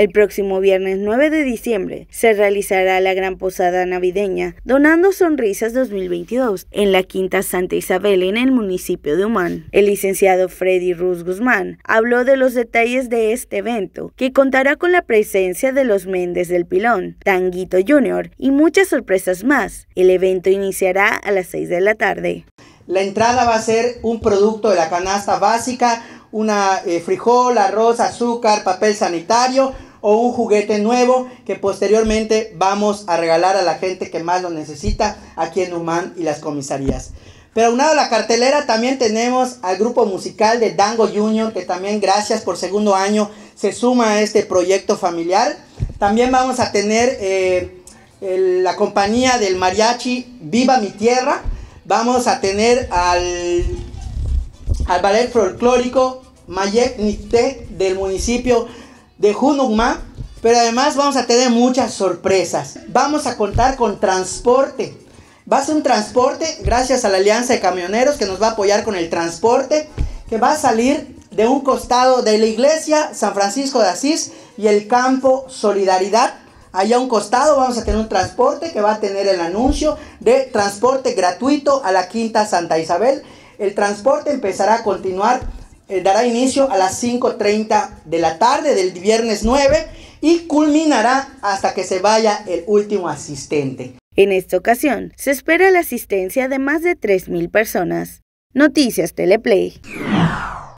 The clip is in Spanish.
El próximo viernes 9 de diciembre se realizará la gran posada navideña Donando Sonrisas 2022 en la Quinta Santa Isabel en el municipio de Humán. El licenciado Freddy Ruz Guzmán habló de los detalles de este evento, que contará con la presencia de los Méndez del Pilón, Tanguito Jr. y muchas sorpresas más. El evento iniciará a las 6 de la tarde. La entrada va a ser un producto de la canasta básica, una eh, frijol, arroz, azúcar, papel sanitario, o un juguete nuevo que posteriormente vamos a regalar a la gente que más lo necesita aquí en Humán y las comisarías. Pero aunado a la cartelera también tenemos al grupo musical de Dango Junior que también gracias por segundo año se suma a este proyecto familiar. También vamos a tener eh, la compañía del mariachi Viva mi Tierra. Vamos a tener al, al ballet folclórico Mayek Nite del municipio de Junugma, pero además vamos a tener muchas sorpresas. Vamos a contar con transporte. Va a ser un transporte gracias a la Alianza de Camioneros que nos va a apoyar con el transporte que va a salir de un costado de la iglesia San Francisco de Asís y el campo Solidaridad. Allá a un costado vamos a tener un transporte que va a tener el anuncio de transporte gratuito a la Quinta Santa Isabel. El transporte empezará a continuar eh, dará inicio a las 5.30 de la tarde del viernes 9 y culminará hasta que se vaya el último asistente. En esta ocasión, se espera la asistencia de más de 3.000 personas. Noticias Teleplay.